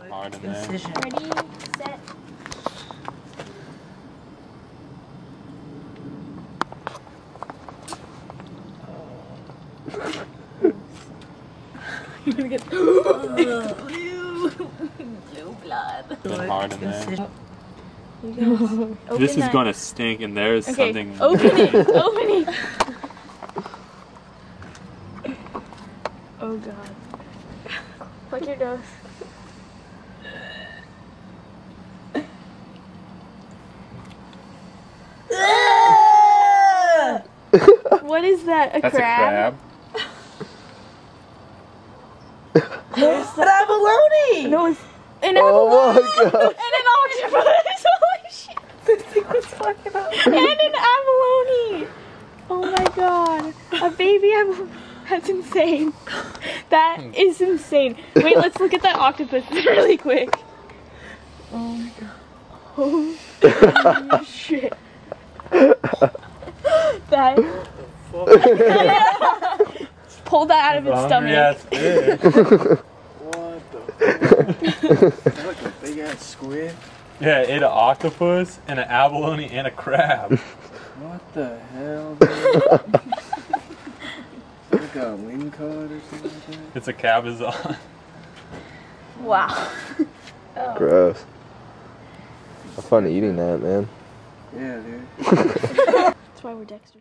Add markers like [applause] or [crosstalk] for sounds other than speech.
Hard in there. Ready, set. [laughs] You're gonna get [laughs] blue, blue blood. Been hard in there. Incision. You guys open [laughs] This is that. gonna stink, and there's Okay, something. open it. Open it. Oh god. What's your dose? [laughs] what is that? A That's crab? a crab. An abalone! No, it's an Oh abalone my god. and an octopus. [laughs] Holy shit! This thing was fucking up. [laughs] and an abalone. Oh my god, a baby abalone. That's insane. That hmm. is insane. Wait, let's look at that octopus really quick. Oh my god. Holy shit. That. Pull that out of its Hungry stomach. ass fish. What the? [laughs] That like a big ass squid. yeah, it ate an octopus and an abalone and a crab. What the hell? Dude? like a ling cod or something like that. It's a cabezon. Wow. [laughs] Oh. Gross. Have fun eating that, man. Yeah, dude. [laughs] That's why we're Dexter.